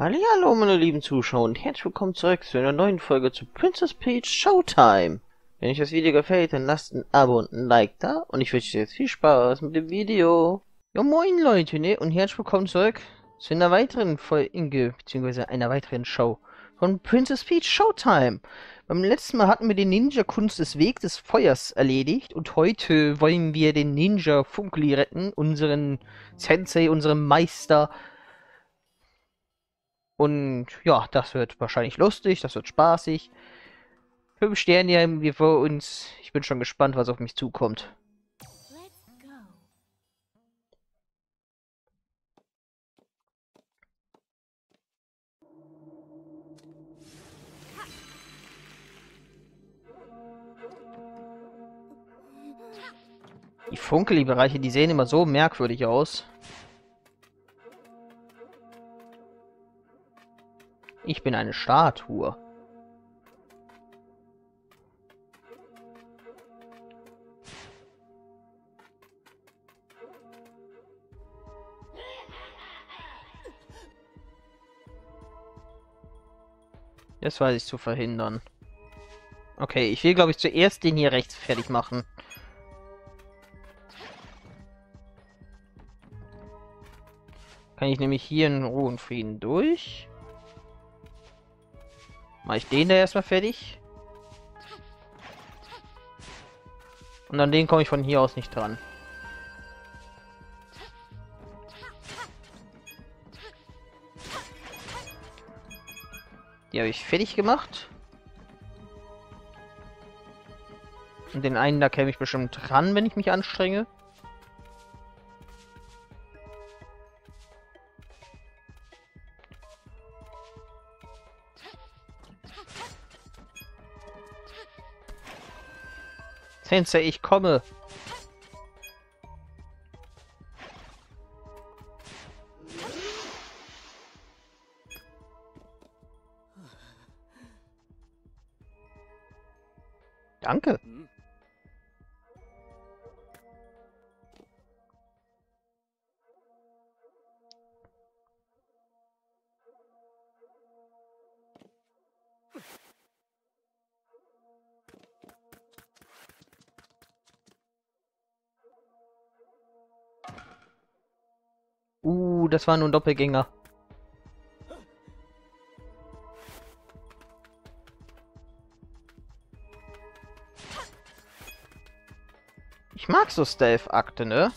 Hallo meine lieben Zuschauer und herzlich willkommen zurück zu einer neuen Folge zu Princess Peach Showtime. Wenn euch das Video gefällt, dann lasst ein Abo und ein Like da und ich wünsche euch jetzt viel Spaß mit dem Video. Ja moin Leute, ne? Und herzlich willkommen zurück zu einer weiteren Folge, beziehungsweise einer weiteren Show von Princess Peach Showtime. Beim letzten Mal hatten wir den Ninja-Kunst des Weg des Feuers erledigt und heute wollen wir den Ninja Funkli retten, unseren Sensei, unseren Meister, und ja, das wird wahrscheinlich lustig, das wird spaßig. Fünf Sterne haben wir vor uns. Ich bin schon gespannt, was auf mich zukommt. Die Funkeli-Bereiche, die sehen immer so merkwürdig aus. Ich bin eine Statue. Das weiß ich zu verhindern. Okay, ich will, glaube ich, zuerst den hier rechts fertig machen. Kann ich nämlich hier in Ruhe und Frieden durch. Mach ich den da erstmal fertig. Und an den komme ich von hier aus nicht dran. Die habe ich fertig gemacht. Und den einen da käme ich bestimmt dran, wenn ich mich anstrenge. Sensei, ich komme. Danke. Das war nur ein Doppelgänger. Ich mag so Stealth-Akte, ne?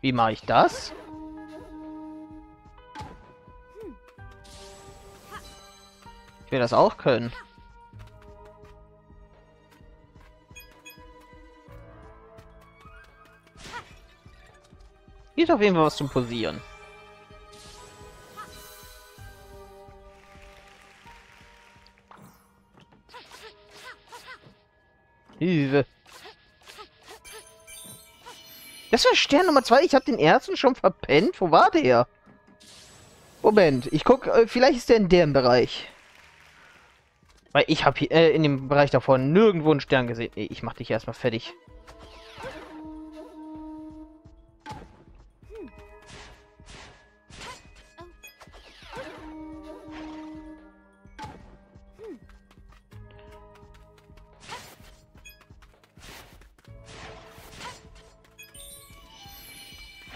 Wie mache ich das? Ich will das auch können. Hier ist auf jeden Fall was zum Posieren. Hilfe. Das war Stern Nummer 2. Ich habe den ersten schon verpennt. Wo war der? Moment, ich guck, äh, vielleicht ist der in dem Bereich. Weil ich habe hier äh, in dem Bereich davor nirgendwo einen Stern gesehen. Ich mach dich erstmal fertig.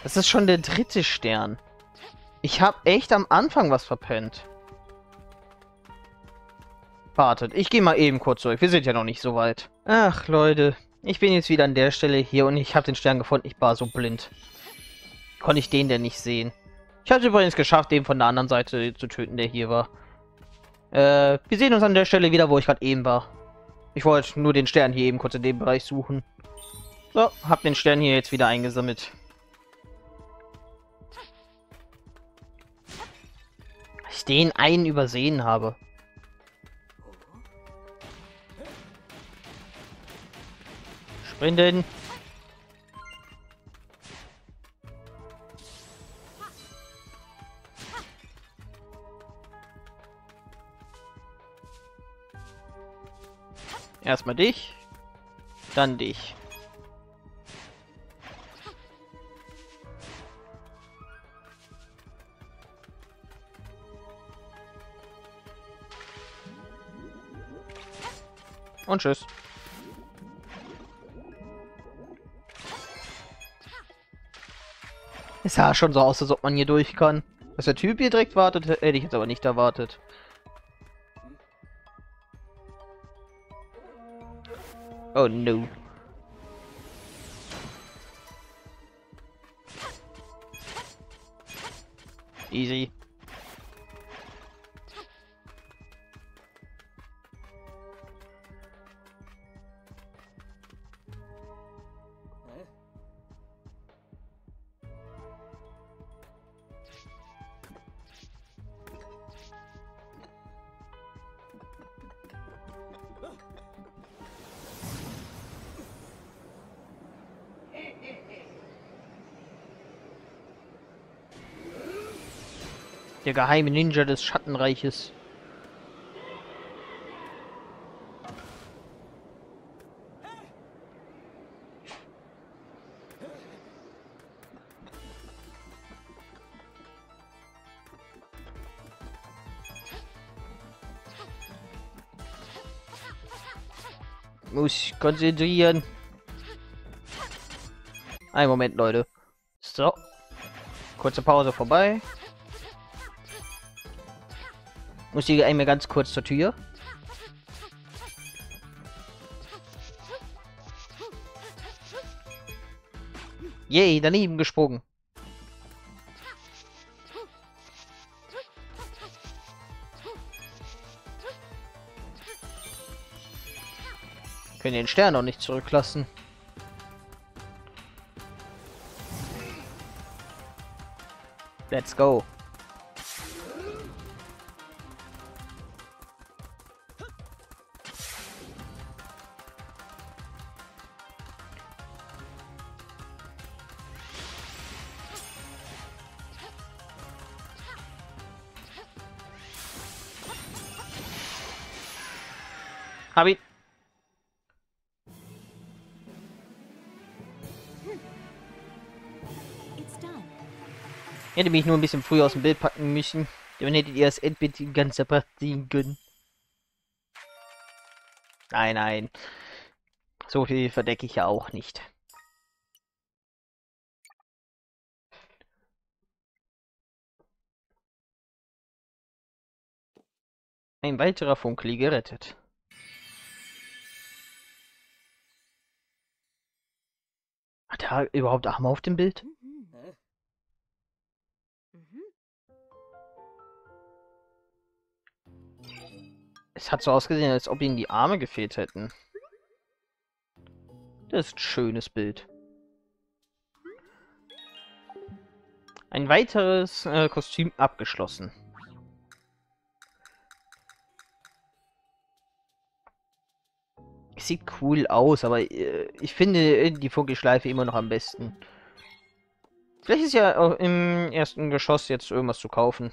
Das ist schon der dritte Stern. Ich habe echt am Anfang was verpennt. Wartet, ich gehe mal eben kurz zurück. Wir sind ja noch nicht so weit. Ach, Leute. Ich bin jetzt wieder an der Stelle hier und ich habe den Stern gefunden. Ich war so blind. Konnte ich den denn nicht sehen. Ich habe übrigens geschafft, den von der anderen Seite zu töten, der hier war. Äh, wir sehen uns an der Stelle wieder, wo ich gerade eben war. Ich wollte nur den Stern hier eben kurz in dem Bereich suchen. So, hab den Stern hier jetzt wieder eingesammelt. Ich den einen übersehen habe. Sprinten. Erstmal dich. Dann dich. Und tschüss. Es sah schon so aus, als ob man hier durch kann. Dass der Typ hier direkt wartet, hätte ich jetzt aber nicht erwartet. Oh no. Easy. Der geheime Ninja des Schattenreiches. Muss konzentrieren. Ein Moment, Leute. So. Kurze Pause vorbei. Muss ich einmal ganz kurz zur Tür. Yay, daneben gesprungen. Können den Stern noch nicht zurücklassen. Let's go. Hab ihn. Hätte mich nur ein bisschen früher aus dem Bild packen müssen. Dann hättet ihr das Endbild die ganze Part sehen können. Nein, nein. So viel verdecke ich ja auch nicht. Ein weiterer Funkli gerettet. Hat er überhaupt Arme auf dem Bild? Mhm. Es hat so ausgesehen, als ob ihnen die Arme gefehlt hätten. Das ist ein schönes Bild. Ein weiteres äh, Kostüm abgeschlossen. Sieht cool aus, aber äh, ich finde die Vogelschleife immer noch am besten. Vielleicht ist ja auch im ersten Geschoss jetzt irgendwas zu kaufen.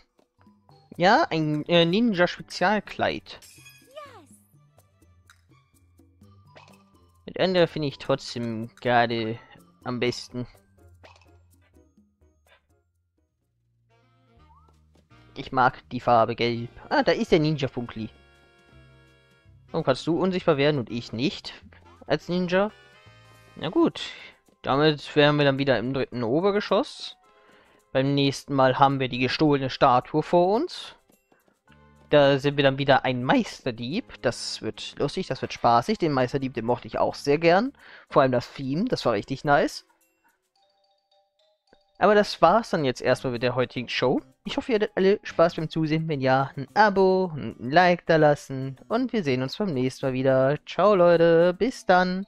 Ja, ein äh, Ninja-Spezialkleid. Mit Ende finde ich trotzdem gerade am besten. Ich mag die Farbe gelb. Ah, da ist der Ninja-Funkli. Warum kannst du unsichtbar werden und ich nicht? Als Ninja? Na gut. Damit wären wir dann wieder im dritten Obergeschoss. Beim nächsten Mal haben wir die gestohlene Statue vor uns. Da sind wir dann wieder ein Meisterdieb. Das wird lustig, das wird spaßig. Den Meisterdieb, den mochte ich auch sehr gern. Vor allem das Theme, das war richtig nice. Aber das war's dann jetzt erstmal mit der heutigen Show. Ich hoffe, ihr hattet alle Spaß beim Zusehen. Wenn ja, ein Abo, ein Like da lassen. Und wir sehen uns beim nächsten Mal wieder. Ciao, Leute. Bis dann.